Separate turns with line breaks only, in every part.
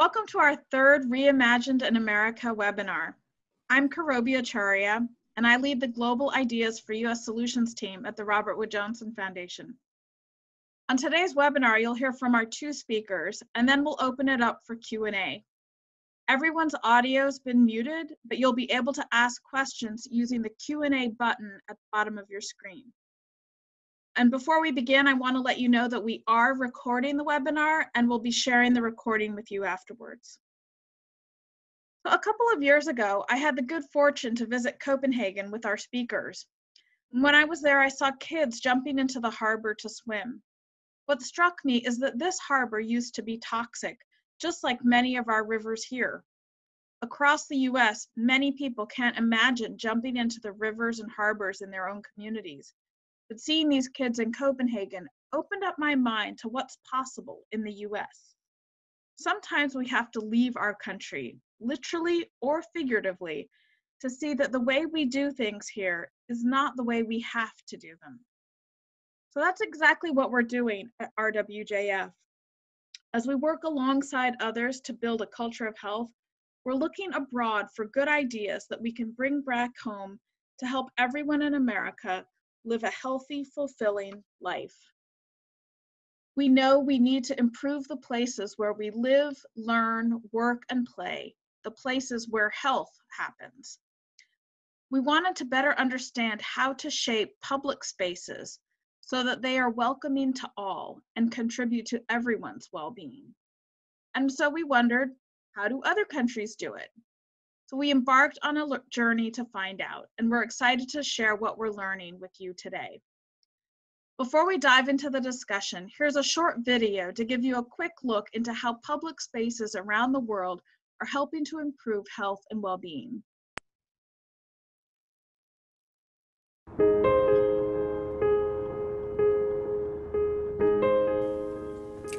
Welcome to our third Reimagined in America webinar. I'm Karabi Acharya, and I lead the Global Ideas for U.S. Solutions team at the Robert Wood Johnson Foundation. On today's webinar, you'll hear from our two speakers, and then we'll open it up for Q&A. Everyone's audio's been muted, but you'll be able to ask questions using the Q&A button at the bottom of your screen. And before we begin, I want to let you know that we are recording the webinar and we'll be sharing the recording with you afterwards. A couple of years ago, I had the good fortune to visit Copenhagen with our speakers. When I was there, I saw kids jumping into the harbor to swim. What struck me is that this harbor used to be toxic, just like many of our rivers here. Across the US, many people can't imagine jumping into the rivers and harbors in their own communities. But seeing these kids in Copenhagen opened up my mind to what's possible in the US. Sometimes we have to leave our country, literally or figuratively, to see that the way we do things here is not the way we have to do them. So that's exactly what we're doing at RWJF. As we work alongside others to build a culture of health, we're looking abroad for good ideas that we can bring back home to help everyone in America live a healthy, fulfilling life. We know we need to improve the places where we live, learn, work, and play, the places where health happens. We wanted to better understand how to shape public spaces so that they are welcoming to all and contribute to everyone's well being. And so we wondered how do other countries do it? So we embarked on a journey to find out, and we're excited to share what we're learning with you today. Before we dive into the discussion, here's a short video to give you a quick look into how public spaces around the world are helping to improve health and well-being.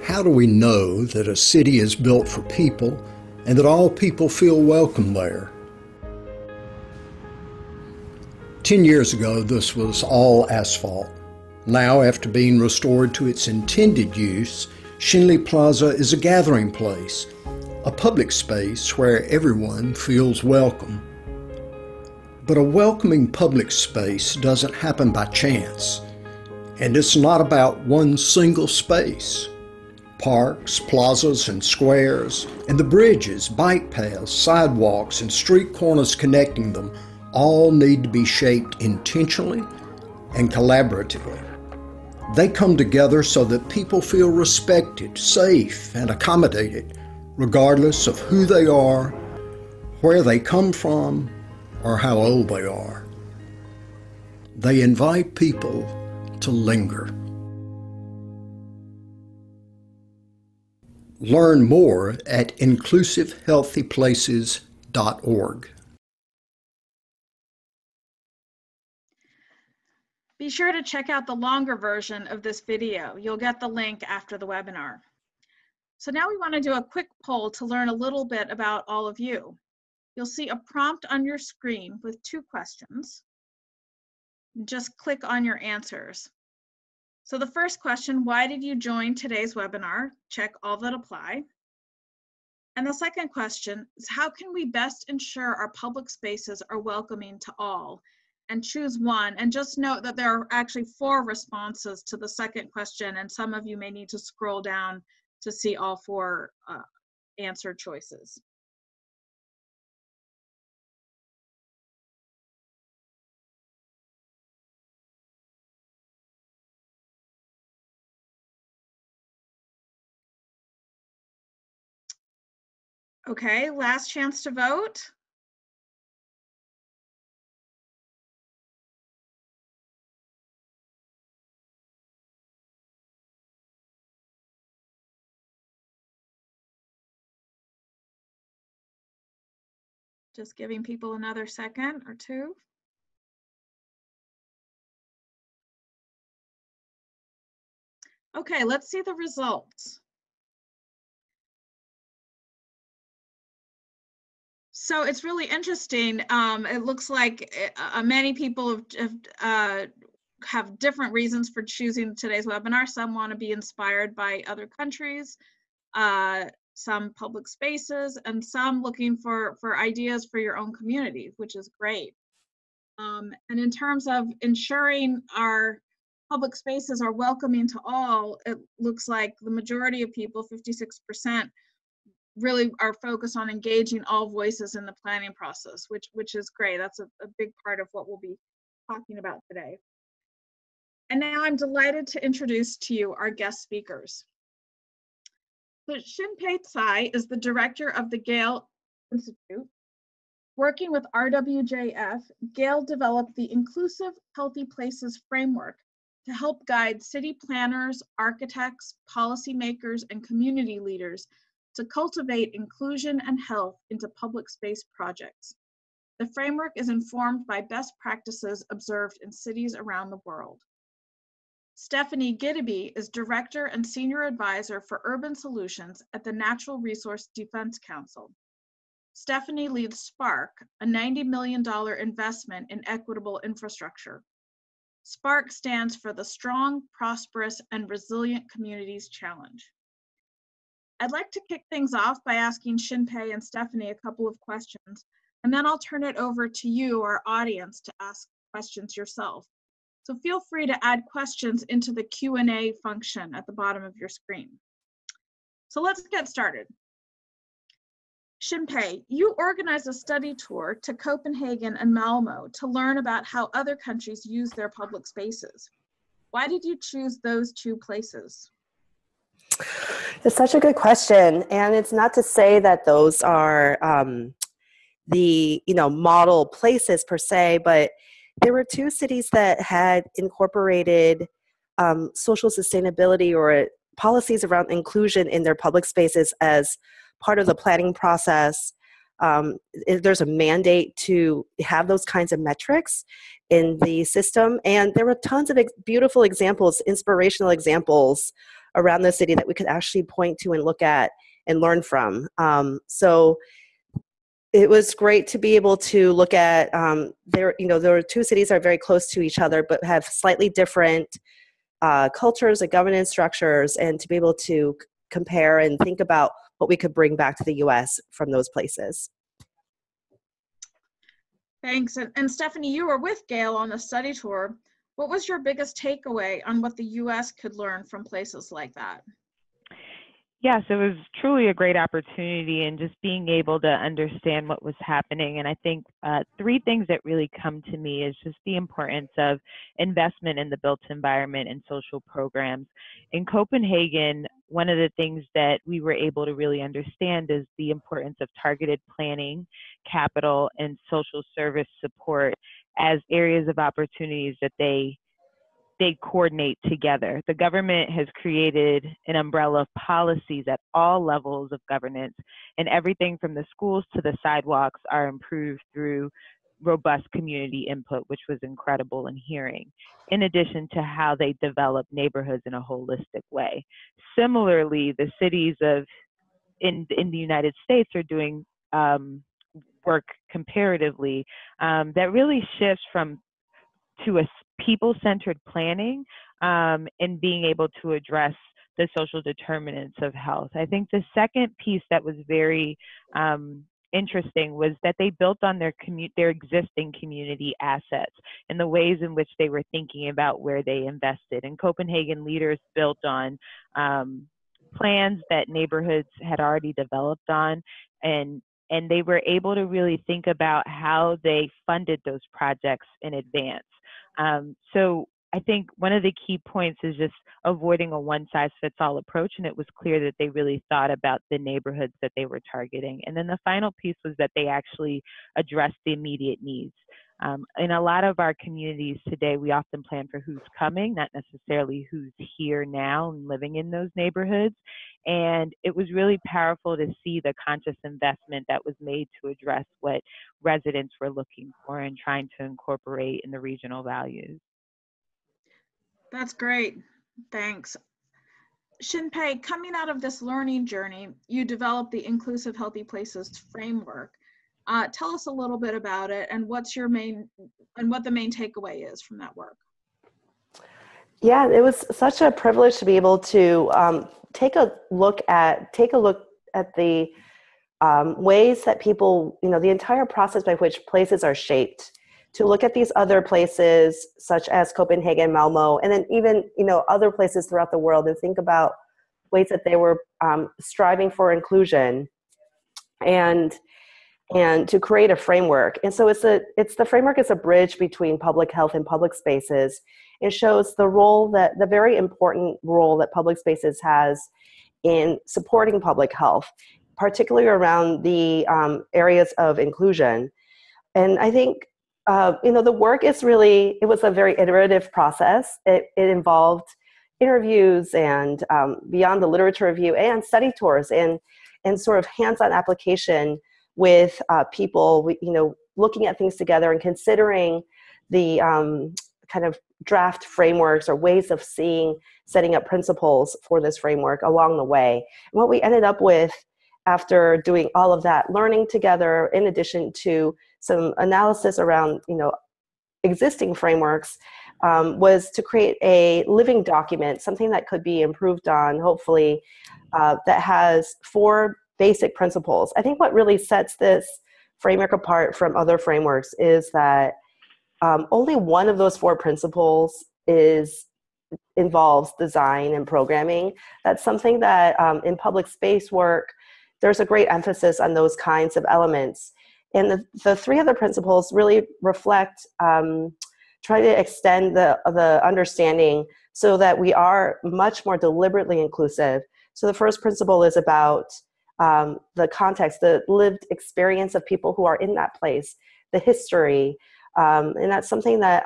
How do we know that a city is built for people and that all people feel welcome there. Ten years ago, this was all asphalt. Now, after being restored to its intended use, Shinley Plaza is a gathering place, a public space where everyone feels welcome. But a welcoming public space doesn't happen by chance, and it's not about one single space parks, plazas, and squares, and the bridges, bike paths, sidewalks, and street corners connecting them all need to be shaped intentionally and collaboratively. They come together so that people feel respected, safe, and accommodated, regardless of who they are, where they come from, or how old they are. They invite people to linger. Learn more at inclusivehealthyplaces.org.
Be sure to check out the longer version of this video. You'll get the link after the webinar. So now we want to do a quick poll to learn a little bit about all of you. You'll see a prompt on your screen with two questions. Just click on your answers. So the first question, why did you join today's webinar? Check all that apply. And the second question is how can we best ensure our public spaces are welcoming to all? And choose one. And just note that there are actually four responses to the second question, and some of you may need to scroll down to see all four uh, answer choices. Okay, last chance to vote. Just giving people another second or two. Okay, let's see the results. So it's really interesting. Um, it looks like uh, uh, many people have, uh, have different reasons for choosing today's webinar. Some want to be inspired by other countries. Uh, some public spaces, and some looking for, for ideas for your own community, which is great. Um, and in terms of ensuring our public spaces are welcoming to all, it looks like the majority of people, 56%, really are focused on engaging all voices in the planning process, which which is great. That's a, a big part of what we'll be talking about today. And now I'm delighted to introduce to you our guest speakers. So Shin-pei Tsay is the director of the Gehl Institute. Working with RWJF, Gehl developed the Inclusive Healthy Places framework to help guide city planners, architects, policymakers, and community leaders to cultivate inclusion and health into public space projects. The framework is informed by best practices observed in cities around the world. Stephanie Gidigbi is Director and Senior Advisor for Urban Solutions at the Natural Resource Defense Council. Stephanie leads Spark, a $90 million investment in equitable infrastructure. SPARK stands for the Strong, Prosperous, and Resilient Communities Challenge. I'd like to kick things off by asking Shin-pei and Stephanie a couple of questions, and then I'll turn it over to you, our audience, to ask questions yourself. So feel free to add questions into the Q&A function at the bottom of your screen. So let's get started. Shin-pei, you organized a study tour to Copenhagen and Malmo to learn about how other countries use their public spaces. Why did you choose those two places?
It's such a good question, and it's not to say that those are um, the you know model places per se, but there were two cities that had incorporated um, social sustainability or policies around inclusion in their public spaces as part of the planning process. Um, there's a mandate to have those kinds of metrics in the system, and there were tons of ex- beautiful examples, inspirational examples around the city that we could actually point to and look at and learn from. Um, so it was great to be able to look at um, there. You know, there were two cities are very close to each other, but have slightly different uh, cultures and governance structures, and to be able to c- compare and think about what we could bring back to the U.S. from those places.
Thanks. And, and Stephanie, you were with Gehl on the study tour. What was your biggest takeaway on what the US could learn from places like that?
Yes, it was truly a great opportunity and just being able to understand what was happening. And I think uh, three things that really come to me is just the importance of investment in the built environment and social programs. In Copenhagen, one of the things that we were able to really understand is the importance of targeted planning, capital, and social service support as areas of opportunities that they they coordinate together. The government has created an umbrella of policies at all levels of governance, and everything from the schools to the sidewalks are improved through robust community input, which was incredible in hearing, in addition to how they develop neighborhoods in a holistic way. Similarly, the cities of in, in the United States are doing um, work comparatively um, that really shifts from to a people-centered planning um, and being able to address the social determinants of health. I think the second piece that was very um, interesting was that they built on their commu- their existing community assets and the ways in which they were thinking about where they invested. And Copenhagen leaders built on um, plans that neighborhoods had already developed on and and they were able to really think about how they funded those projects in advance. Um, so I think one of the key points is just avoiding a one size fits all approach. And it was clear that they really thought about the neighborhoods that they were targeting. And then the final piece was that they actually addressed the immediate needs. Um, in a lot of our communities today, we often plan for who's coming, not necessarily who's here now and living in those neighborhoods. And it was really powerful to see the conscious investment that was made to address what residents were looking for and trying to incorporate in the regional values.
That's great. Thanks. Shin-pei, coming out of this learning journey, you developed the Inclusive Healthy Places framework. Uh, tell us a little bit about it and what's your main and what the main takeaway is from that work.
Yeah, it was such a privilege to be able to um, take a look at take a look at the um, ways that people, you know, the entire process by which places are shaped. To look at these other places, such as Copenhagen, Malmo, and then even you know other places throughout the world, and think about ways that they were um, striving for inclusion, and and to create a framework. And so it's a it's the framework is a bridge between public health and public spaces. It shows the role that the very important role that public spaces has in supporting public health particularly around the um, areas of inclusion. And I think, uh, you know, the work is really, it was a very iterative process. It, it involved interviews and um, beyond the literature review and study tours and, and sort of hands-on application with uh, people, you know, looking at things together and considering the um, kind of draft frameworks or ways of seeing setting up principles for this framework along the way. And what we ended up with after doing all of that learning together in addition to some analysis around you know existing frameworks um, was to create a living document something that could be improved on hopefully uh, that has four basic principles i think what really sets this framework apart from other frameworks is that um, only one of those four principles is involves design and programming that's something that um, in public space work there's a great emphasis on those kinds of elements. And the, the three other principles really reflect, um, try to extend the, the understanding so that we are much more deliberately inclusive. So the first principle is about um, the context, the lived experience of people who are in that place, the history, um, and that's something that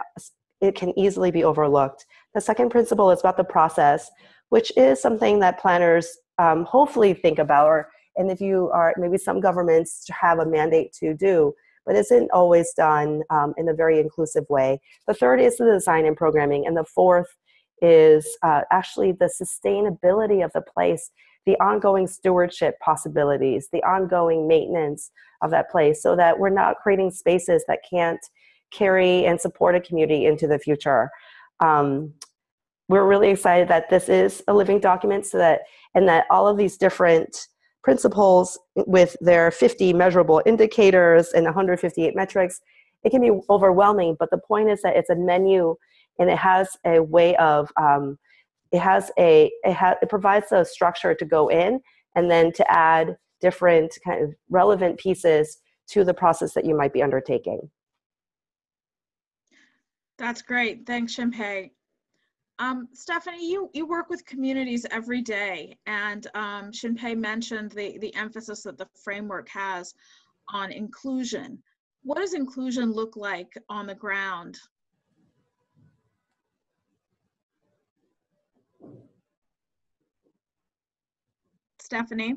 it can easily be overlooked. The second principle is about the process, which is something that planners um, hopefully think about or and if you are maybe some governments have a mandate to do but isn't always done um, in a very inclusive way the third is the design and programming and the fourth is uh, actually the sustainability of the place the ongoing stewardship possibilities the ongoing maintenance of that place so that we're not creating spaces that can't carry and support a community into the future um, we're really excited that this is a living document so that and that all of these different principles with their 50 measurable indicators and 158 metrics, it can be overwhelming. But the point is that it's a menu and it has a way of, um, it has a, it, ha- it provides a structure to go in and then to add different kind of relevant pieces to the process that you might be undertaking.
That's great. Thanks, Shin-pei. Um, Stephanie, you, you work with communities every day, and um, Shin-pei mentioned the, the emphasis that the framework has on inclusion. What does inclusion look like on the ground? Stephanie?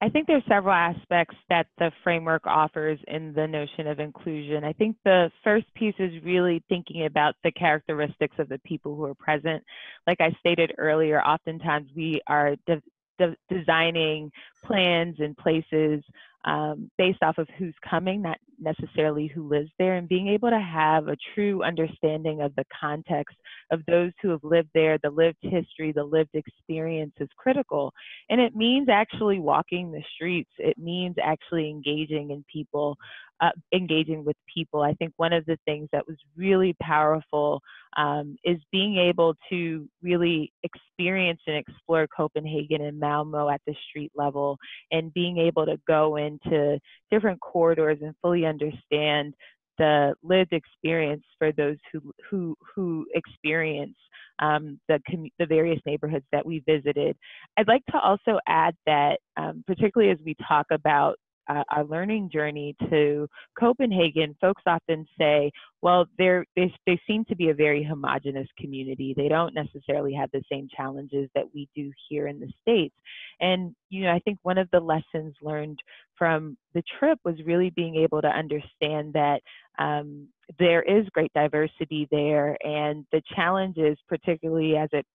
I think there's several aspects that the framework offers in the notion of inclusion. I think the first piece is really thinking about the characteristics of the people who are present. Like I stated earlier, oftentimes we are de de designing plans and places um, based off of who's coming, not necessarily who lives there, and being able to have a true understanding of the context of those who have lived there, the lived history, the lived experience is critical. And it means actually walking the streets, it means actually engaging in people uh, engaging with people. I think one of the things that was really powerful um, is being able to really experience and explore Copenhagen and Malmo at the street level and being able to go into different corridors and fully understand the lived experience for those who who who experience um, the the various neighborhoods that we visited. I'd like to also add that, um, particularly as we talk about uh, our learning journey to Copenhagen, folks often say, well, they they seem to be a very homogenous community. They don't necessarily have the same challenges that we do here in the States. And, you know, I think one of the lessons learned from the trip was really being able to understand that um, there is great diversity there and the challenges, particularly as it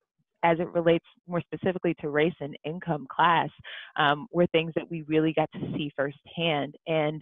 as it relates more specifically to race and income class um, were things that we really got to see firsthand. And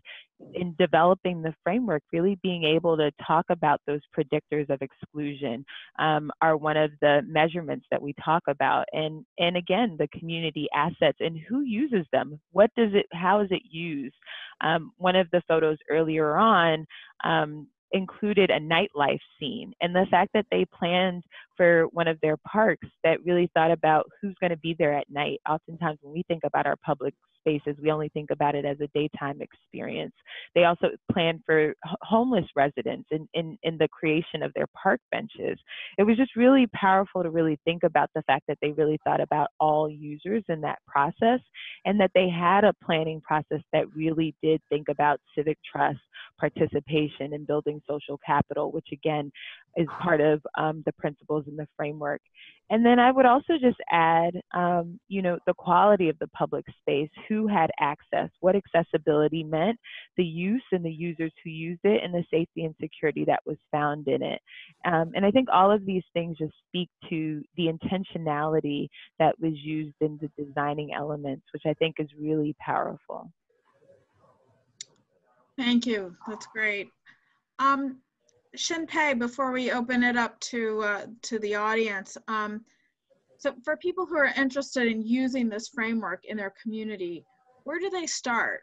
in developing the framework, really being able to talk about those predictors of exclusion um, are one of the measurements that we talk about. And and again, the community assets and who uses them. What does it? How is it used? Um, one of the photos earlier on um, included a nightlife scene and the fact that they planned for one of their parks that really thought about who's going to be there at night. Oftentimes, when we think about our public spaces, we only think about it as a daytime experience. They also plan for homeless residents in, in, in the creation of their park benches. It was just really powerful to really think about the fact that they really thought about all users in that process and that they had a planning process that really did think about civic trust, participation, and building social capital, which again is part of um, the principles in the framework. And then I would also just add, um, you know, the quality of the public space, who had access, what accessibility meant, the use and the users who used it, and the safety and security that was found in it. Um, and I think all of these things just speak to the intentionality that was used in the designing elements, which I think is really powerful.
Thank you. That's great. Um, Shin-pei, before we open it up to uh, to the audience, um, so for people who are interested in using this framework in their community, where do they start?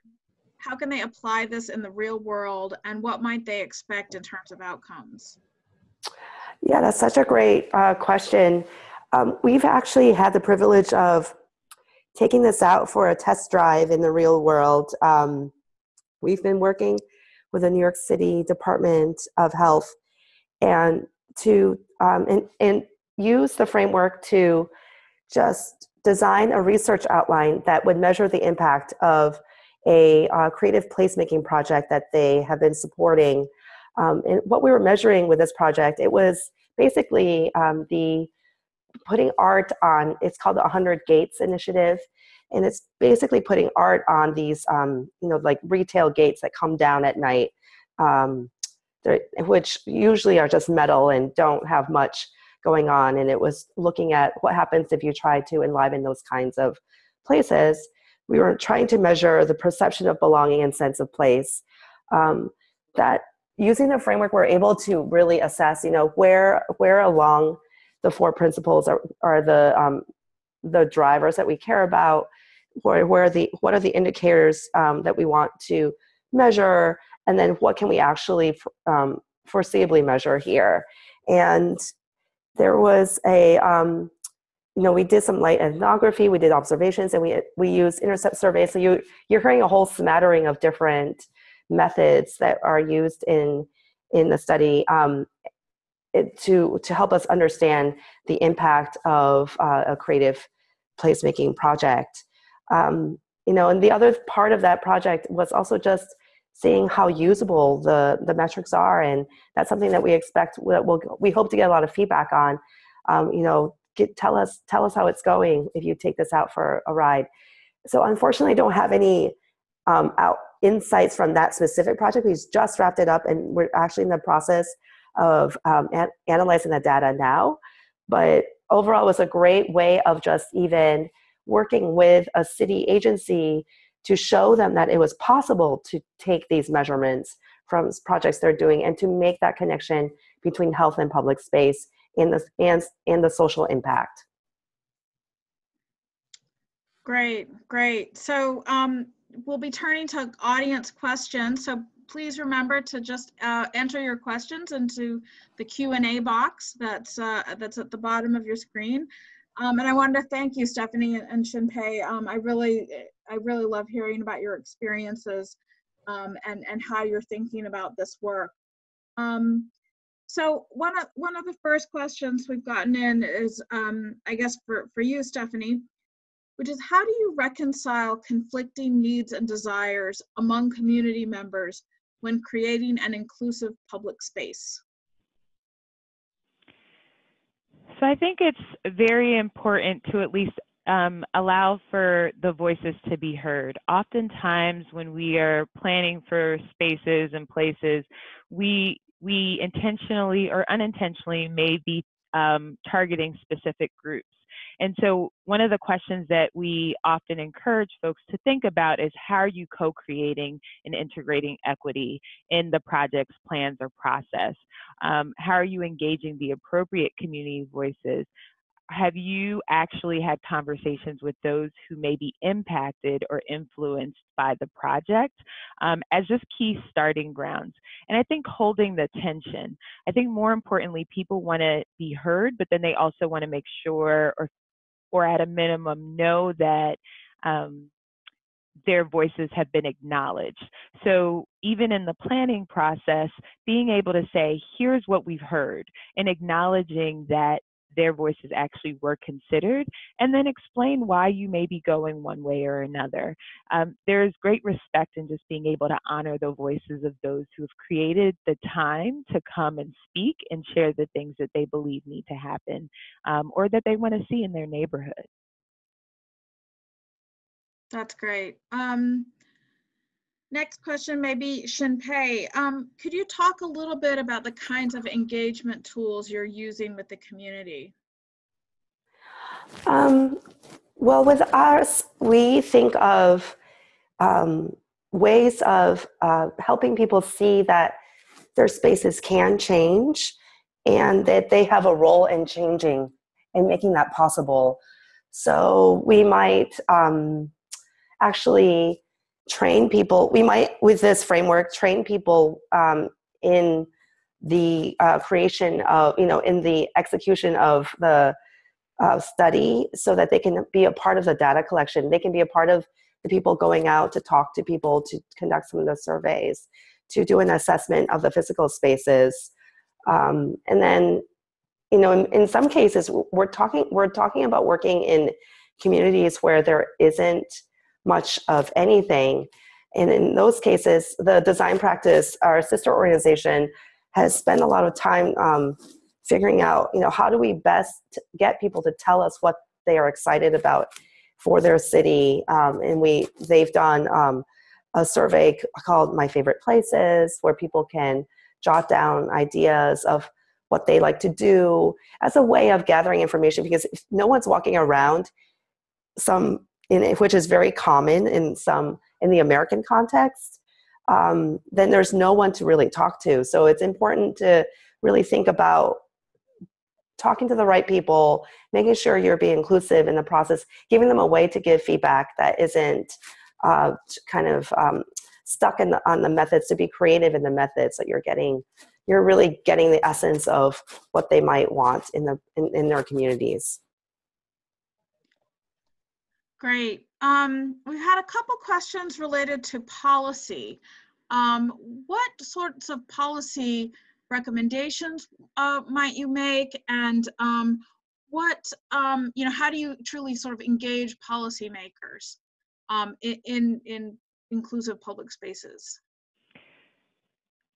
How can they apply this in the real world, and what might they expect in terms of outcomes?
Yeah, that's such a great uh, question. Um, we've actually had the privilege of taking this out for a test drive in the real world. Um, we've been working with the New York City Department of Health and to um, and, and use the framework to just design a research outline that would measure the impact of a uh, creative placemaking project that they have been supporting. Um, and what we were measuring with this project, it was basically um, the putting art on, it's called the 100 Gates Initiative and it's basically putting art on these um, you know like retail gates that come down at night um, which usually are just metal and don't have much going on. And it was looking at what happens if you try to enliven those kinds of places. We were trying to measure the perception of belonging and sense of place um, that using the framework we're able to really assess you know where where along the four principles are, are the um, the drivers that we care about where, where the what are the indicators um, that we want to measure? And then what can we actually um, foreseeably measure here? And there was a um, you know we did some light ethnography we did observations and we we used intercept surveys. So you you're hearing a whole smattering of different methods that are used in in the study um, it, to to help us understand the impact of uh, a creative placemaking project um, you know, and the other part of that project was also just seeing how usable the the metrics are, and that's something that we expect that we'll we hope to get a lot of feedback on. Um, you know, get, tell us tell us how it's going if you take this out for a ride. So unfortunately, I don't have any um, out insights from that specific project. We've just wrapped it up, and we're actually in the process of um, an- analyzing the data now. But overall, it was a great way of just even working with a city agency to show them that it was possible to take these measurements from projects they're doing and to make that connection between health and public space and the, and, and the social impact.
Great, great. So um, we'll be turning to audience questions. So please remember to just uh, enter your questions into the Q&A box that's, uh, that's at the bottom of your screen. Um, and I wanted to thank you, Stephanie and, Shin-pei. Um, I really, I really love hearing about your experiences um, and and how you're thinking about this work. Um, so one of one of the first questions we've gotten in is, um, I guess for for you, Stephanie, which is how do you reconcile conflicting needs and desires among community members when creating an inclusive public space?
So I think it's very important to at least um, allow for the voices to be heard. Oftentimes, when we are planning for spaces and places, we we intentionally or unintentionally may be um, targeting specific groups. And so, one of the questions that we often encourage folks to think about is how are you co creating and integrating equity in the project's plans or process? Um, how are you engaging the appropriate community voices? have you actually had conversations with those who may be impacted or influenced by the project um, as just key starting grounds? And I think holding the tension. I think more importantly, people want to be heard, but then they also want to make sure, or or at a minimum, know that. Um, their voices have been acknowledged. So, even in the planning process, being able to say, here's what we've heard, and acknowledging that their voices actually were considered, and then explain why you may be going one way or another. Um, there is great respect in just being able to honor the voices of those who have created the time to come and speak and share the things that they believe need to happen um, or that they want to see in their neighborhood.
That's great. Um, Next question, maybe Shin-pei. Um, could you talk a little bit about the kinds of engagement tools you're using with the community?
Um, well, with us, we think of um, ways of uh, helping people see that their spaces can change and that they have a role in changing and making that possible. So we might um, actually train people we might with this framework train people um, in the uh, creation of you know in the execution of the uh, study so that they can be a part of the data collection. They can be a part of the people going out to talk to people to conduct some of the surveys to do an assessment of the physical spaces. Um, and then you know in, in some cases we're talking we're talking about working in communities where there isn't much of anything. And in those cases, the design practice, our sister organization, has spent a lot of time um, figuring out, you know, how do we best get people to tell us what they are excited about for their city. Um, and we they've done um, a survey called My Favorite Places, where people can jot down ideas of what they like to do as a way of gathering information because if no one's walking around some in which is very common in some in the American context, um, then there's no one to really talk to. So it's important to really think about talking to the right people, making sure you're being inclusive in the process, giving them a way to give feedback that isn't uh, kind of um, stuck in the, on the methods to be creative in the methods that you're getting you're really getting the essence of what they might want in the in, in their communities
Great. Um, we've had a couple questions related to policy. Um, what sorts of policy recommendations uh, might you make and um, what, um, you know, how do you truly sort of engage policymakers um, in, in, in inclusive public spaces?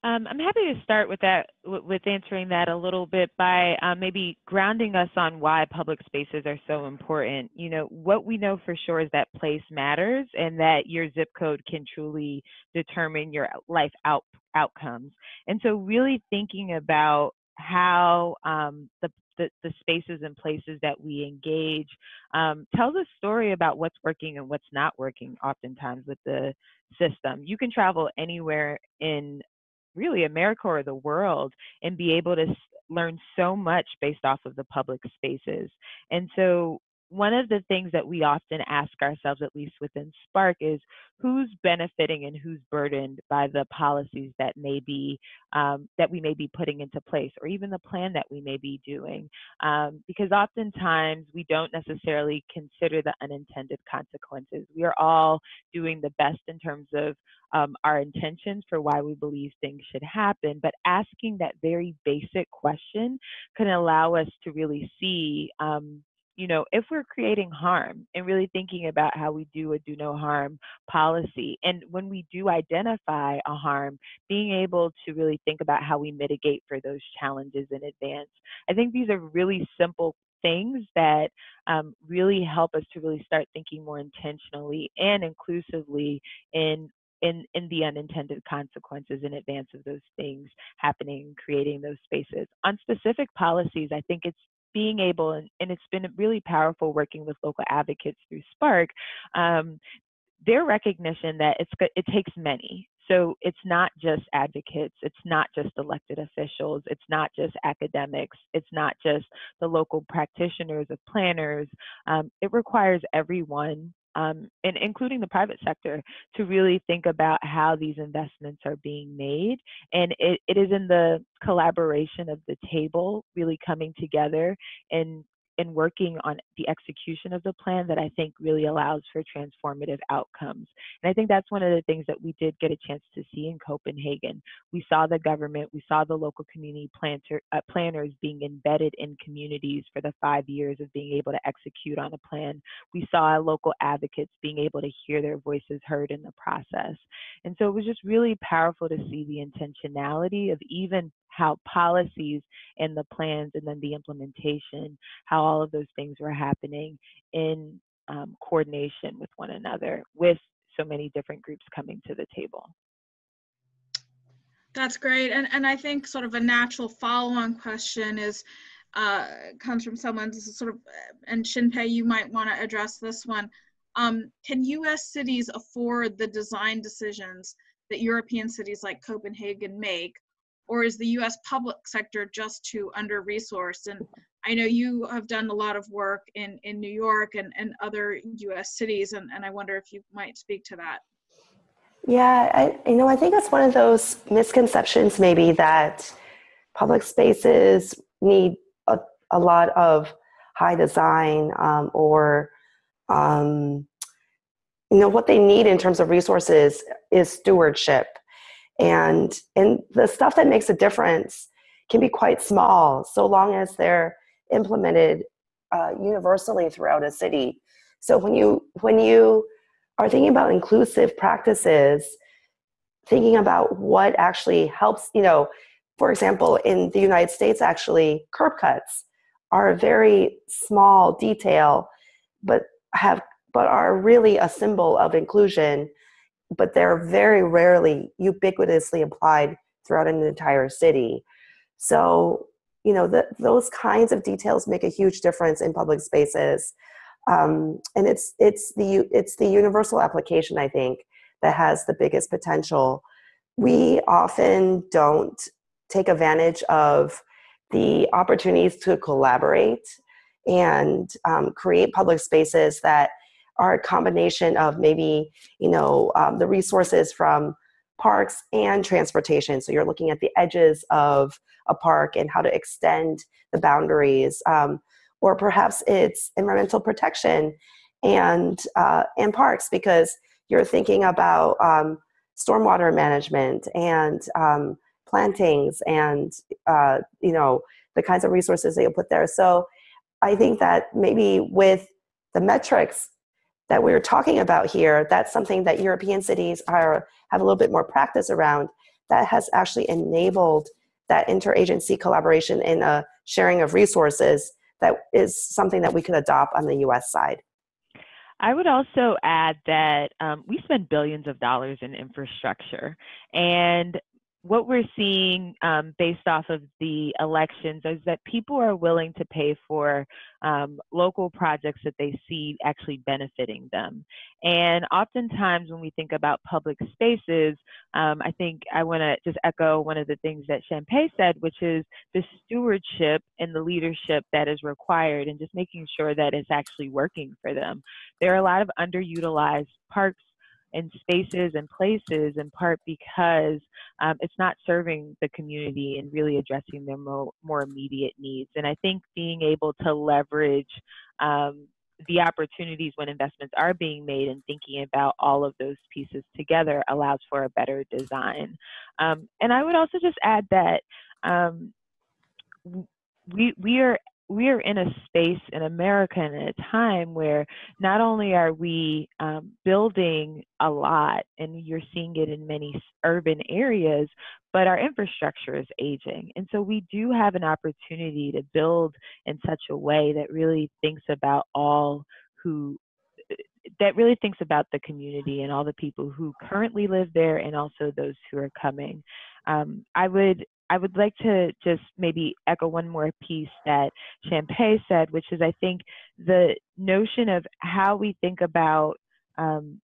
Um, I'm happy to start with that, with answering that a little bit by um, maybe grounding us on why public spaces are so important. You know, what we know for sure is that place matters and that your zip code can truly determine your life out, outcomes. And so, really thinking about how um, the the, the, spaces and places that we engage um, tells a story about what's working and what's not working oftentimes with the system. You can travel anywhere in really America or the world and be able to learn so much based off of the public spaces. And so one of the things that we often ask ourselves, at least within Spark, is who's benefiting and who's burdened by the policies that may be um, that we may be putting into place, or even the plan that we may be doing. Um, because oftentimes we don't necessarily consider the unintended consequences. We are all doing the best in terms of um, our intentions for why we believe things should happen, but asking that very basic question can allow us to really see um, you know, if we're creating harm and really thinking about how we do a do no harm policy, and when we do identify a harm, being able to really think about how we mitigate for those challenges in advance. I think these are really simple things that um, really help us to really start thinking more intentionally and inclusively in in in the unintended consequences in advance of those things happening creating those spaces on specific policies i think it's being able, and, and it's been really powerful working with local advocates through Spark, um, their recognition that it's it takes many. So it's not just advocates, it's not just elected officials, it's not just academics, it's not just the local practitioners of planners. Um, it requires everyone um, and including the private sector, to really think about how these investments are being made. And it, it is in the collaboration of the table really coming together and in working on the execution of the plan that I think really allows for transformative outcomes. And I think that's one of the things that we did get a chance to see in Copenhagen. We saw the government, we saw the local community planter, uh, planners being embedded in communities for the five years of being able to execute on a plan. We saw local advocates being able to hear their voices heard in the process. And so it was just really powerful to see the intentionality of even how policies and the plans and then the implementation, how all of those things were happening in um, coordination with one another, with so many different groups coming to the table.
That's great. And, and I think sort of a natural follow-on question is, uh, comes from someone sort of, and Shin-pei, you might want to address this one. Um, can US cities afford the design decisions that European cities like Copenhagen make? Or is the US public sector just too under resourced? And I know you have done a lot of work in, in New York and, and other US cities, and, and I wonder if you might speak to that.
Yeah, I, you know, I think it's one of those misconceptions maybe that public spaces need a, a lot of high design um, or, um, you know, what they need in terms of resources is stewardship and and the stuff that makes a difference can be quite small so long as they're implemented uh, universally throughout a city. So when you when you are thinking about inclusive practices thinking about what actually helps you know for example in the united states actually curb cuts are a very small detail but have but are really a symbol of inclusion but they're very rarely ubiquitously applied throughout an entire city. So, you know, the, those kinds of details make a huge difference in public spaces. Um, and it's, it's, the, it's the universal application, I think, that has the biggest potential. We often don't take advantage of the opportunities to collaborate and um, create public spaces that are a combination of maybe you know um, the resources from parks and transportation. So you're looking at the edges of a park and how to extend the boundaries um, or perhaps it's environmental protection and uh, and parks because you're thinking about um, stormwater management and um, plantings and uh, you know the kinds of resources that you put there. So i think that maybe with the metrics that we're talking about here, that's something that European cities are have a little bit more practice around. That has actually enabled that interagency collaboration and a sharing of resources. That is something that we could adopt on the U.S. side.
I would also add that um, we spend billions of dollars in infrastructure, and what we're seeing um, based off of the elections is that people are willing to pay for um, local projects that they see actually benefiting them. And oftentimes, when we think about public spaces, um, I think I want to just echo one of the things that Shin-pei said, which is the stewardship and the leadership that is required, and just making sure that it's actually working for them. There are a lot of underutilized parks in spaces and places in part because um, it's not serving the community and really addressing their mo- more immediate needs. And I think being able to leverage um, the opportunities when investments are being made and thinking about all of those pieces together allows for a better design. Um, and I would also just add that um, we we are we are in a space in America and at a time where not only are we um, building a lot, and you're seeing it in many urban areas, but our infrastructure is aging. And so we do have an opportunity to build in such a way that really thinks about all who that really thinks about the community and all the people who currently live there and also those who are coming. Um, I would I would like to just maybe echo one more piece that Shin-pei said, which is I think the notion of how we think about um,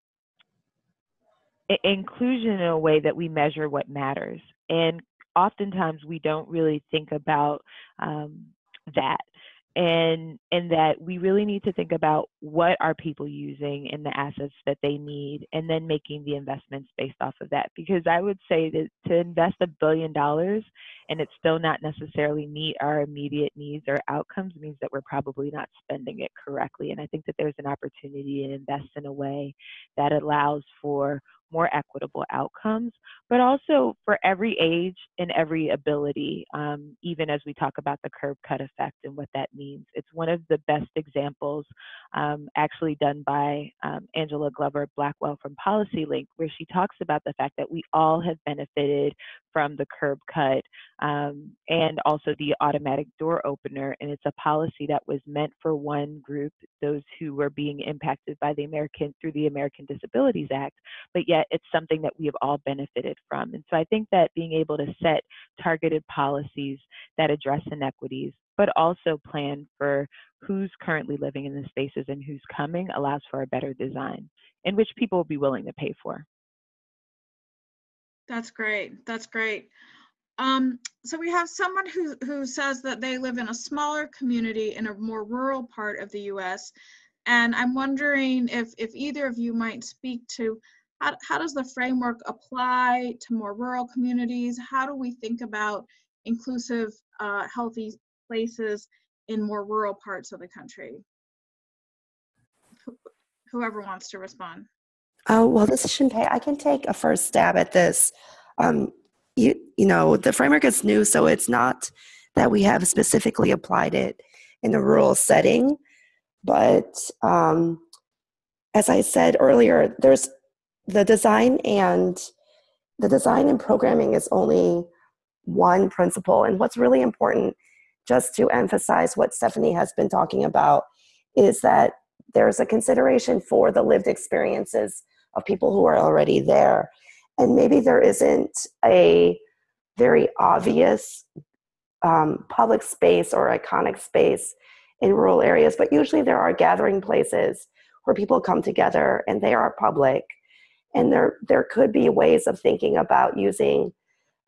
inclusion in a way that we measure what matters. And oftentimes we don't really think about um, that and and that we really need to think about what are people using and the assets that they need and then making the investments based off of that because i would say that to invest a billion dollars and it still not necessarily meet our immediate needs or outcomes means that we're probably not spending it correctly and i think that there's an opportunity to invest in a way that allows for more equitable outcomes, but also for every age and every ability, um, even as we talk about the curb cut effect and what that means. It's one of the best examples um, actually done by um, Angela Glover Blackwell from PolicyLink, where she talks about the fact that we all have benefited from the curb cut um, and also the automatic door opener. And it's a policy that was meant for one group, those who were being impacted by the American through the American Disabilities Act, but yet it's something that we have all benefited from. And so I think that being able to set targeted policies that address inequities, but also plan for who's currently living in the spaces and who's coming allows for a better design in which people will be willing to pay for.
That's great. That's great. Um, so we have someone who, who says that they live in a smaller community in a more rural part of the US. And I'm wondering if, if either of you might speak to how, how does the framework apply to more rural communities? How do we think about inclusive, uh, healthy places in more rural parts of the country? Whoever wants to respond.
Oh, well, this is Shin-pei. I can take a first stab at this. Um, you, you know, the framework is new, so it's not that we have specifically applied it in a rural setting. But um, as I said earlier, there's the design and the design and programming is only one principle. And what's really important, just to emphasize what Stephanie has been talking about, is that there's a consideration for the lived experiences of people who are already there. And maybe there isn't a very obvious um, public space or iconic space in rural areas, but usually there are gathering places where people come together and they are public. And there, there could be ways of thinking about using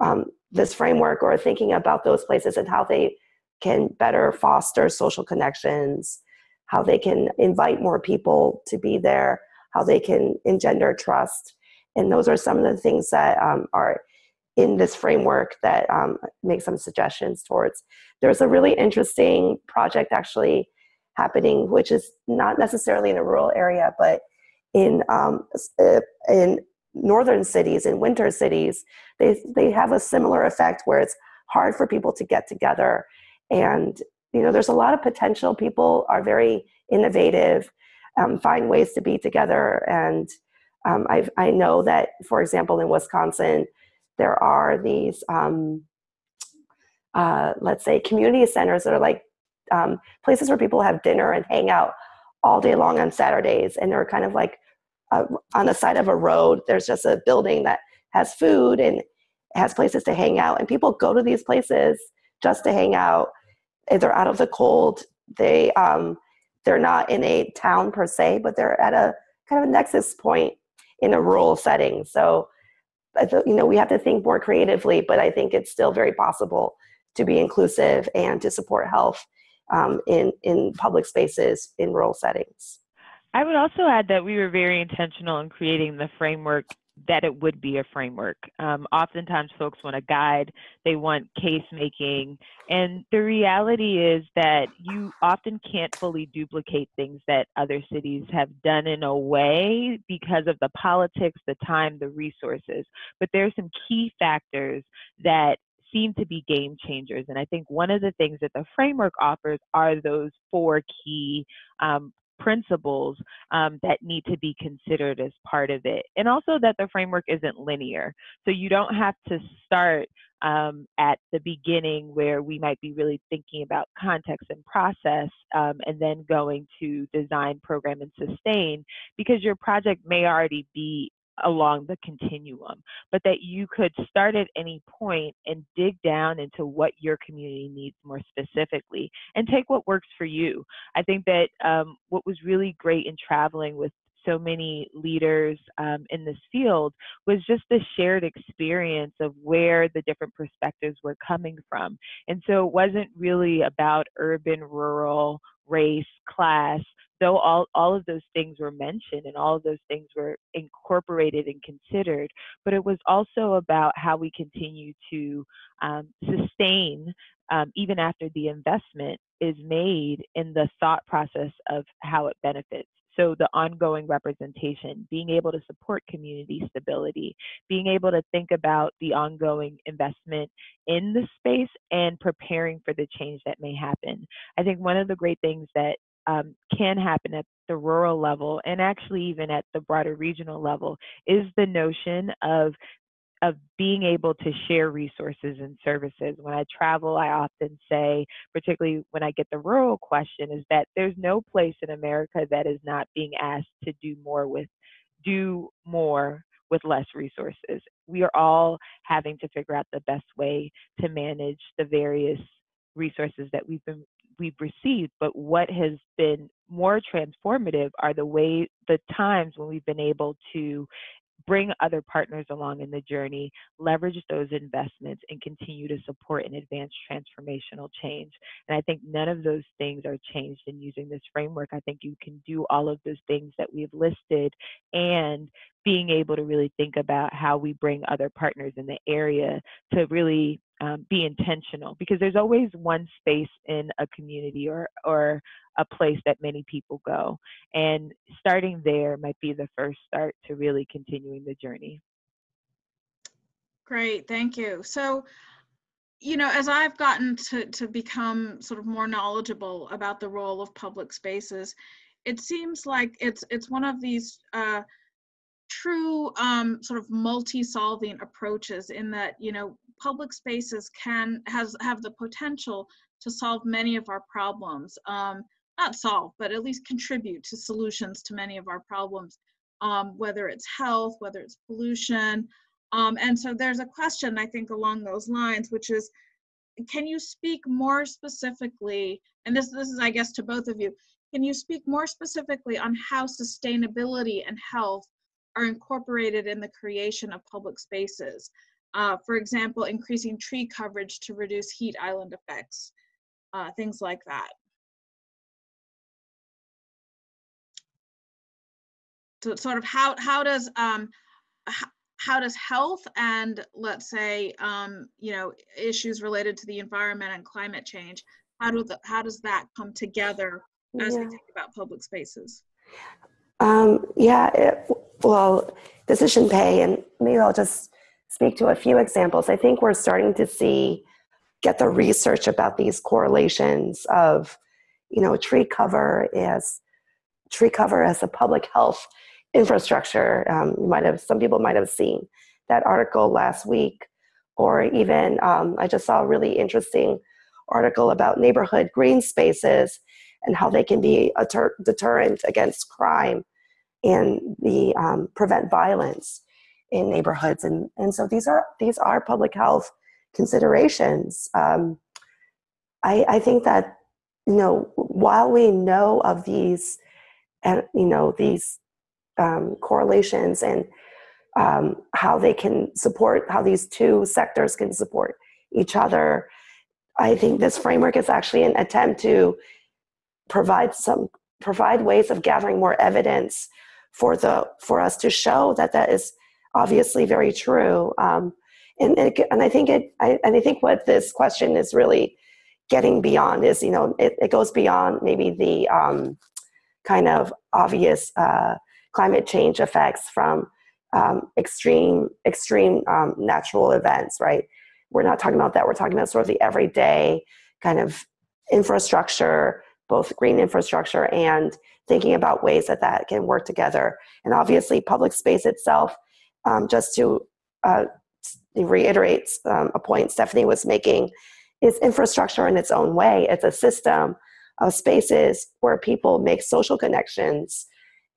um, this framework or thinking about those places and how they can better foster social connections, how they can invite more people to be there, how they can engender trust. And those are some of the things that um, are in this framework that um, make some suggestions towards. There's a really interesting project actually happening, which is not necessarily in a rural area, but in um, uh, in northern cities, in winter cities, they they have a similar effect where it's hard for people to get together, and you know there's a lot of potential. People are very innovative um, find ways to be together. And um, i I know that, for example, in Wisconsin, there are these, um, uh, let's say, community centers that are like um, places where people have dinner and hang out all day long on Saturdays. And they're kind of like uh, on the side of a road. There's just a building that has food and has places to hang out. And people go to these places just to hang out. They're out of the cold. They um, they're not in a town per se, but they're at a kind of a nexus point in a rural setting. So, you know, we have to think more creatively, but I think it's still very possible to be inclusive and to support health um, in in public spaces in rural settings.
I would also add that we were very intentional in creating the framework that it would be a framework. Um, oftentimes, folks want a guide, they want case making, and the reality is that you often can't fully duplicate things that other cities have done in a way because of the politics, the time, the resources. But there are some key factors that seem to be game changers. And I think one of the things that the framework offers are those four key um, principles um, that need to be considered as part of it. And also that the framework isn't linear. So you don't have to start um, at the beginning where we might be really thinking about context and process um, and then going to design, program, and sustain because your project may already be along the continuum, but that you could start at any point and dig down into what your community needs more specifically and take what works for you. I think that um, what was really great in traveling with so many leaders um, in this field was just the shared experience of where the different perspectives were coming from. And so it wasn't really about urban, rural, race, class, though all, all of those things were mentioned and all of those things were incorporated and considered, but it was also about how we continue to um, sustain, um, even after the investment is made, in the thought process of how it benefits. So, the ongoing representation, being able to support community stability, being able to think about the ongoing investment in the space and preparing for the change that may happen. I think one of the great things that um, can happen at the rural level and actually even at the broader regional level is the notion of of being able to share resources and services. When I travel, I often say, particularly when I get the rural question, is that there's no place in America that is not being asked to do more with do more with less resources. We are all having to figure out the best way to manage the various resources that we've been we've received, but what has been more transformative are the way the times when we've been able to bring other partners along in the journey, leverage those investments, and continue to support and advance transformational change. And I think none of those things are changed in using this framework. I think you can do all of those things that we've listed and being able to really think about how we bring other partners in the area to really um, be intentional because there's always one space in a community or or a place that many people go and starting there might be the first start to really continuing the journey.
Great thank you. So you know as i've gotten to to become sort of more knowledgeable about the role of public spaces it seems like it's it's one of these uh, true um, sort of multi-solving approaches in that you know public spaces can has have the potential to solve many of our problems um, not solve but at least contribute to solutions to many of our problems um, whether it's health whether it's pollution um, and so there's a question i think along those lines which is can you speak more specifically and this this is i guess to both of you can you speak more specifically on how sustainability and health are incorporated in the creation of public spaces. Uh, for example, increasing tree coverage to reduce heat island effects, uh, things like that. So sort of how, how does um, how does health and let's say um, you know issues related to the environment and climate change how do the, how does that come together as yeah. we think about public spaces
um, yeah, it, well, this is Shin-pei, and maybe I'll just speak to a few examples. I think we're starting to see get the research about these correlations of, you know, tree cover as tree cover as a public health infrastructure. Um, you might have some people might have seen that article last week, or even um, I just saw a really interesting article about neighborhood green spaces and how they can be a ter- deterrent against crime and the um, prevent violence in neighborhoods. And, and so these are these are public health considerations. Um, I, I think that you know while we know of these and you know these um, correlations and um, how they can support how these two sectors can support each other i think this framework is actually an attempt to provide some provide ways of gathering more evidence for the for us to show that that is obviously very true. Um, and and, and I think it I, and I think what this question is really getting beyond is you know it, it goes beyond maybe the um, kind of obvious uh, climate change effects from um, extreme extreme um, natural events right we're not talking about that we're talking about sort of the everyday kind of infrastructure both green infrastructure and thinking about ways that that can work together. And obviously, public space itself, um, just to uh, reiterate um, a point Stephanie was making, is infrastructure in its own way. It's a system of spaces where people make social connections,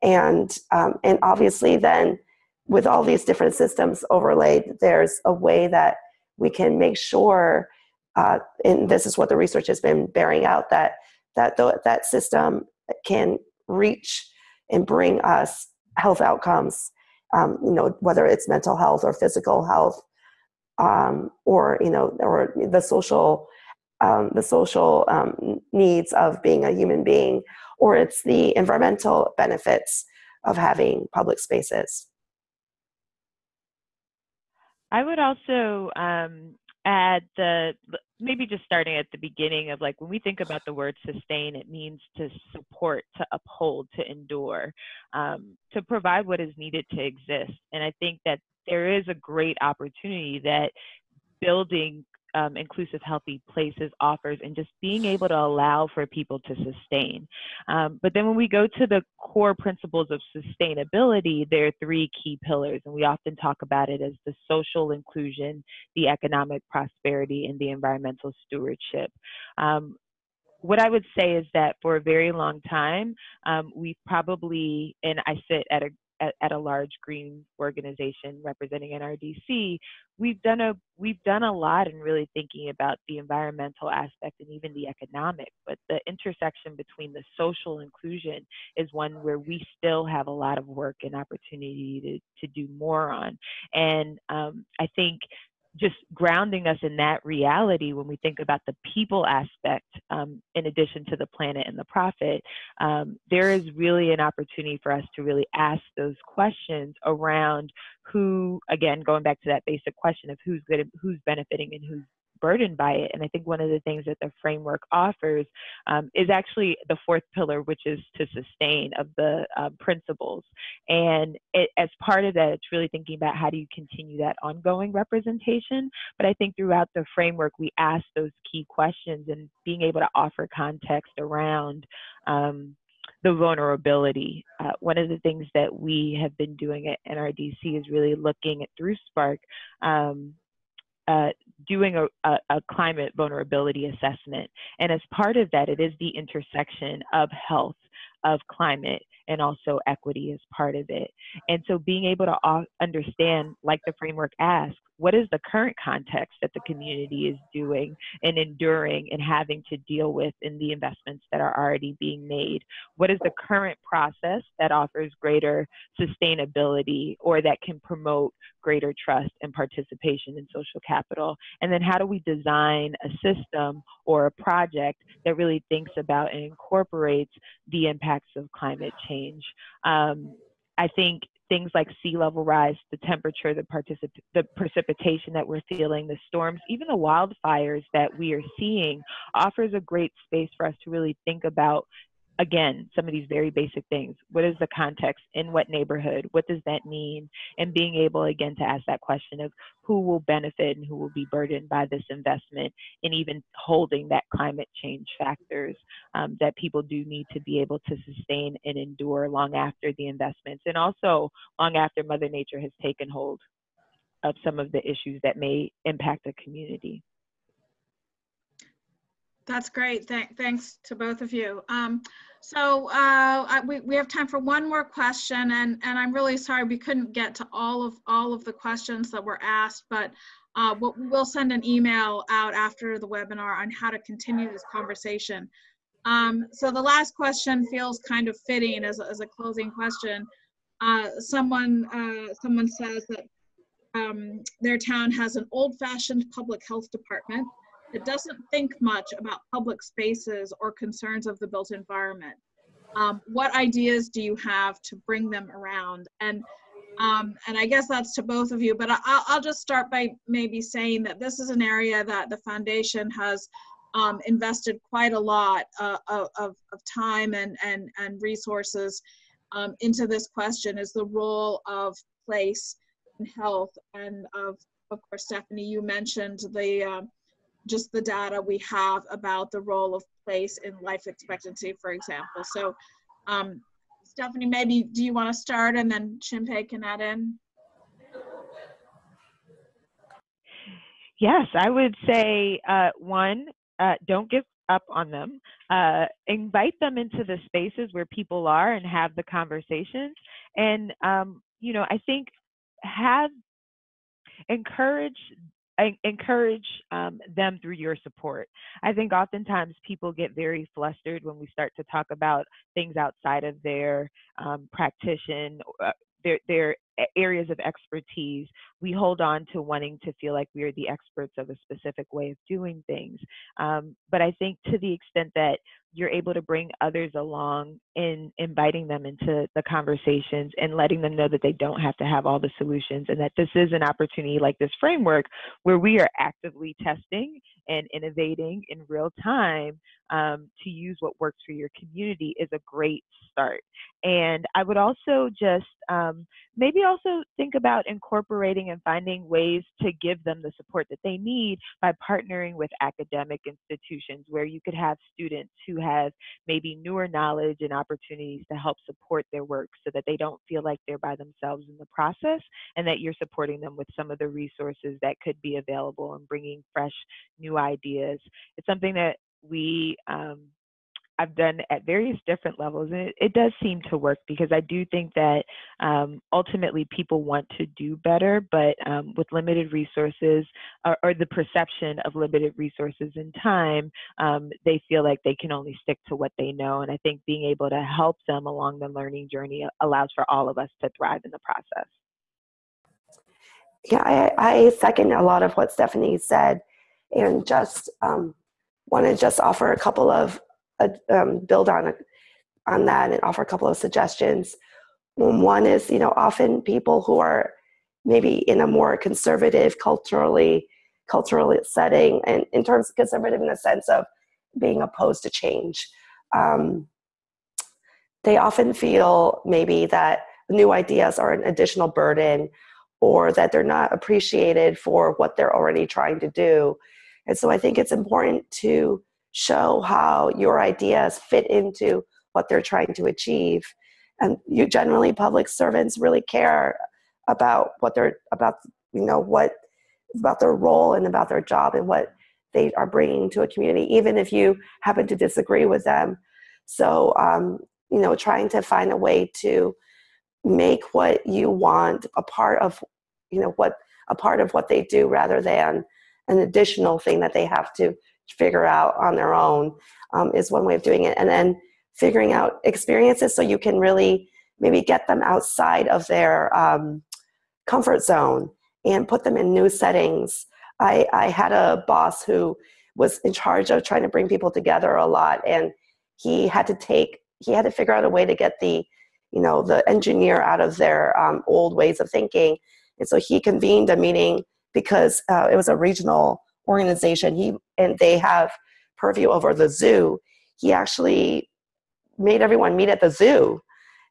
and um, and obviously then with all these different systems overlaid, there's a way that we can make sure, uh, and this is what the research has been bearing out, that that the, that system can reach and bring us health outcomes, um, you know, whether it's mental health or physical health, um, or you know, or the social, um, the social um, needs of being a human being, or it's the environmental benefits of having public spaces.
I would also um, add the maybe just starting at the beginning of like when we think about the word sustain, it means to support, to uphold, to endure, um, to provide what is needed to exist. And I think that there is a great opportunity that building um, inclusive, healthy places offers and just being able to allow for people to sustain. Um, but then when we go to the core principles of sustainability, there are three key pillars, and we often talk about it as the social inclusion, the economic prosperity, and the environmental stewardship. Um, what I would say is that for a very long time, um, we've probably, and I sit at a at, at, a large green organization representing NRDC, we've done a we've done a lot in really thinking about the environmental aspect and even the economic. But the intersection between the social inclusion is one where we still have a lot of work and opportunity to to do more on. And um, I think just grounding us in that reality when we think about the people aspect, um, in addition to the planet and the profit, um, there is really an opportunity for us to really ask those questions around who, again, going back to that basic question of who's good, who's benefiting and who's burdened by it. And I think one of the things that the framework offers um, is actually the fourth pillar, which is to sustain of the uh, principles. And it, as part of that, it's really thinking about how do you continue that ongoing representation. But I think throughout the framework, we ask those key questions and being able to offer context around. Um, the vulnerability. Uh, one of the things that we have been doing at NRDC is really looking at through Spark um, uh, doing a, a, a, climate vulnerability assessment. And as part of that, it is the intersection of health, of climate, and also equity as part of it. And so being able to understand, like the framework asks, what is the current context that the community is doing and enduring and having to deal with in the investments that are already being made? What is the current process that offers greater sustainability or that can promote greater trust and participation in social capital? And then how do we design a system or a project that really thinks about and incorporates the impacts of climate change? Um, I think things like sea level rise, the temperature, the, particip- the precipitation that we're feeling, the storms, even the wildfires that we are seeing offers a great space for us to really think about again, some of these very basic things. What is the context? In what neighborhood? What does that mean? And being able, again, to ask that question of who will benefit and who will be burdened by this investment, and even holding that climate change factors um, that people do need to be able to sustain and endure long after the investments, and also long after Mother Nature has taken hold of some of the issues that may impact a community.
That's great. Th thanks to both of you. Um, so uh, I, we, we have time for one more question, and, and I'm really sorry we couldn't get to all of all of the questions that were asked, but uh, we'll, send an email out after the webinar on how to continue this conversation. Um, so the last question feels kind of fitting as, as a closing question. Uh, someone uh, someone says that um, their town has an old-fashioned public health department it doesn't think much about public spaces or concerns of the built environment. Um, what ideas do you have to bring them around? And um, and I guess that's to both of you, but I, I'll just start by maybe saying that this is an area that the foundation has um, invested quite a lot uh, of, of time and, and, and resources um, into this question is the role of place and health. And of, of course, Stephanie, you mentioned the, uh, just the data we have about the role of place in life expectancy, for example. So, um, Stephanie, maybe do you want to start and then Shin-pei can add in?
Yes, I would say uh, one, uh, don't give up on them. Uh, invite them into the spaces where people are and have the conversations. And, um, you know, I think have encourage encourage um, them through your support. I think oftentimes people get very flustered when we start to talk about things outside of their um, practitioner, uh, their, their areas of expertise, we hold on to wanting to feel like we are the experts of a specific way of doing things. Um, but I think to the extent that you're able to bring others along in inviting them into the conversations and letting them know that they don't have to have all the solutions and that this is an opportunity like this framework where we are actively testing and innovating in real time um, to use what works for your community is a great start. And I would also just um, maybe also think about incorporating and finding ways to give them the support that they need by partnering with academic institutions where you could have students who have maybe newer knowledge and opportunities to help support their work so that they don't feel like they're by themselves in the process and that you're supporting them with some of the resources that could be available and bringing fresh new ideas. It's something that we um, I've done at various different levels, and it, it, does seem to work because I do think that um, ultimately people want to do better, but um, with limited resources or, or, the perception of limited resources and time, um, they feel like they can only stick to what they know. And I think being able to help them along the learning journey allows for all of us to thrive in the process.
Yeah, I, I second a lot of what Stephanie said, and just um, want to just offer a couple of um, build on on that and offer a couple of suggestions. One is, you know, often people who are maybe in a more conservative culturally cultural setting, and in terms of conservative in the sense of being opposed to change, um, they often feel maybe that new ideas are an additional burden or that they're not appreciated for what they're already trying to do. And so I think it's important to show how your ideas fit into what they're trying to achieve. And you generally public servants really care about what they're about, you know, what about their role and about their job and what they are bringing to a community, even if you happen to disagree with them. So, um, you know, trying to find a way to make what you want a part of, you know, what a part of what they do rather than an additional thing that they have to figure out on their own um, is one way of doing it. And then figuring out experiences so you can really maybe get them outside of their um, comfort zone and put them in new settings. I, I had a boss who was in charge of trying to bring people together a lot and he had to take he had to figure out a way to get the you know the engineer out of their um, old ways of thinking and so he convened a meeting because uh, it was a regional organization he and they have purview over the zoo he actually made everyone meet at the zoo.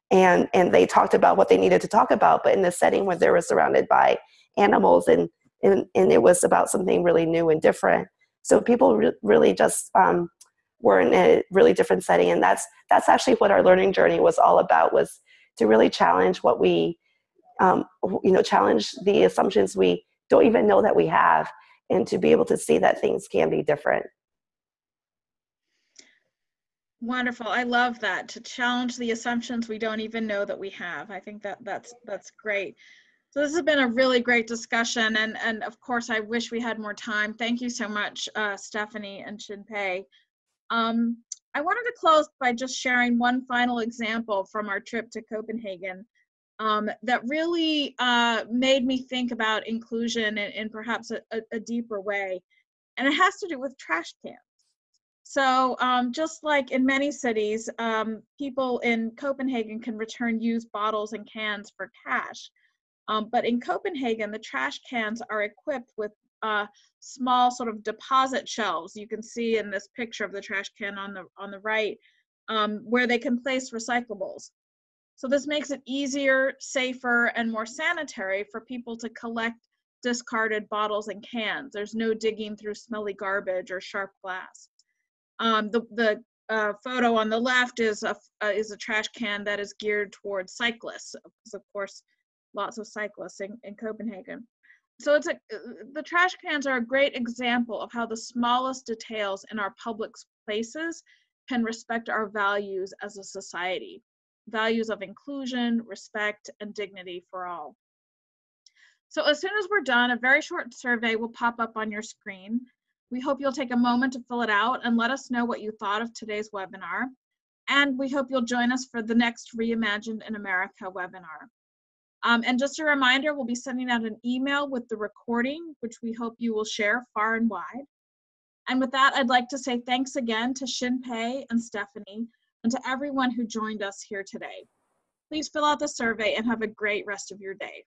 And and they talked about what they needed to talk about but in the setting where they were surrounded by animals and and, and it was about something really new and different. So people re- really just um, were in a really different setting and that's that's actually what our learning journey was all about was to really challenge what we um, you know challenge the assumptions we don't even know that we have and to be able to see that things can be different.
Wonderful. I love that to challenge the assumptions we don't even know that we have. I think that that's that's great. So this has been a really great discussion, and and of course I wish we had more time. Thank you so much, uh, Stephanie and Shin-pei. Um, I wanted to close by just sharing one final example from our trip to Copenhagen um, that really uh, made me think about inclusion in, in perhaps a, a, deeper way. And it has to do with trash cans. So, um, just like in many cities, um, people in Copenhagen can return used bottles and cans for cash. Um, but in Copenhagen, the trash cans are equipped with uh, small sort of deposit shelves. You can see in this picture of the trash can on the on the right, um, where they can place recyclables. So this makes it easier, safer, and more sanitary for people to collect discarded bottles and cans. There's no digging through smelly garbage or sharp glass. Um, the the uh, photo on the left is a uh, is a trash can that is geared towards cyclists, because of course, lots of cyclists in, in Copenhagen. So it's a the trash cans are a great example of how the smallest details in our public places can respect our values as a society values of inclusion, respect, and dignity for all. So as soon as we're done, a very short survey will pop up on your screen. We hope you'll take a moment to fill it out and let us know what you thought of today's webinar. And we hope you'll join us for the next Reimagined in America webinar. Um, and just a reminder, we'll be sending out an email with the recording, which we hope you will share far and wide. And with that, I'd like to say thanks again to Shin-pei and Stephanie and to everyone who joined us here today. Please fill out the survey and have a great rest of your day.